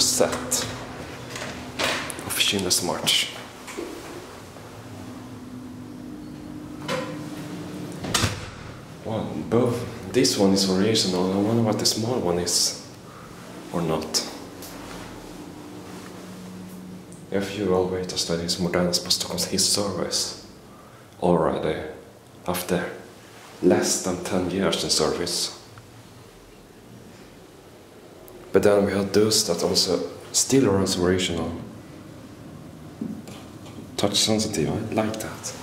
set of Schindler Smart. One, both. This one is original. I wonder what the small one is, or not. If you all wait a few elevator studies modernas på Stockholms hissservice already after less than 10 years in service. But then we had those that also still runs original. Touch sensitive, I like that.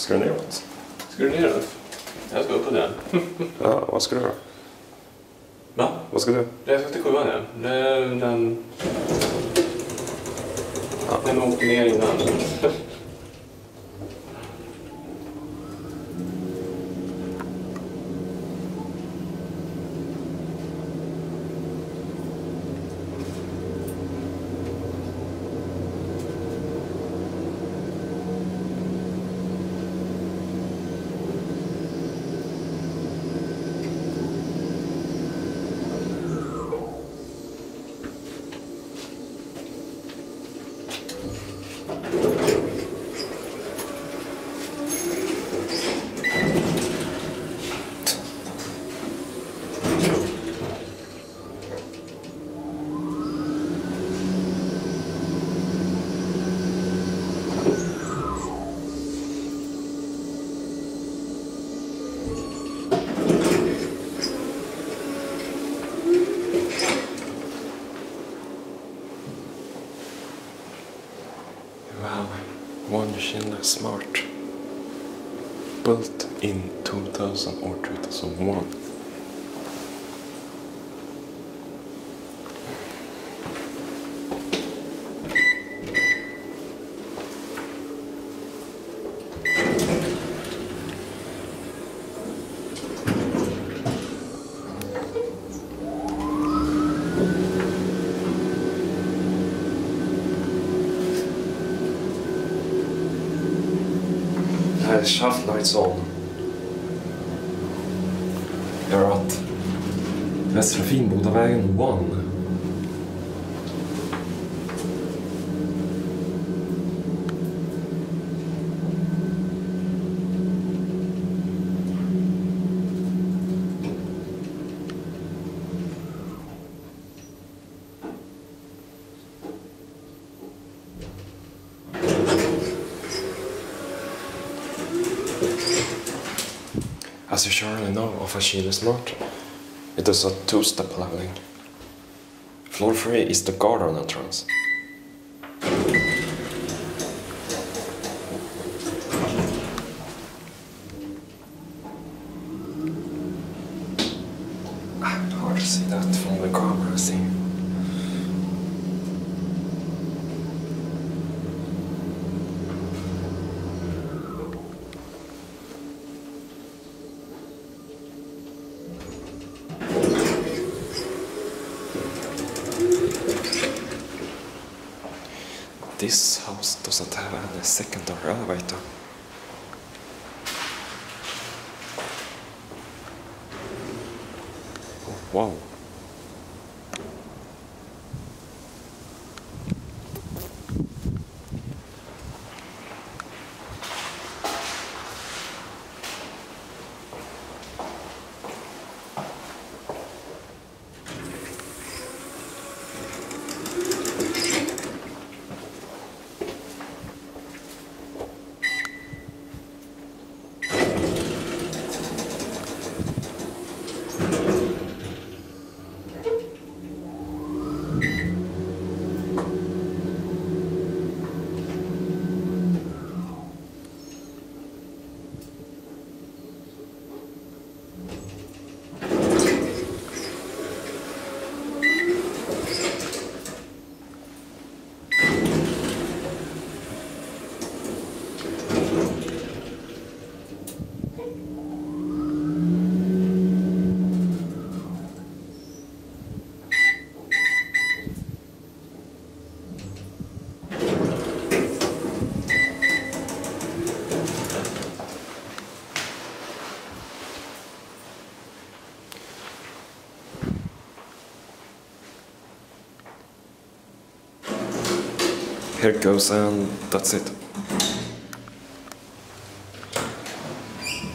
Ska du neråt? Ska du ner Ulf? Jag ska upp på den. Ja, vad ska du göra? Va? Vad ska du? Jag ska till sjuan ja. Den... Den, den åkte ner innan. Wow, one Schindler Smart. Built in 2000 or 2001. Här är shaft lights on. Jag har att Västra Finnbodavägen 1. As you surely know of a Schindler Smart, it is a two-step leveling. Floor 3 is the garden entrance. Ah, Hard to see that from the camera, see. This house doesn't have any secondary elevator. Wow. Here goes and that's it.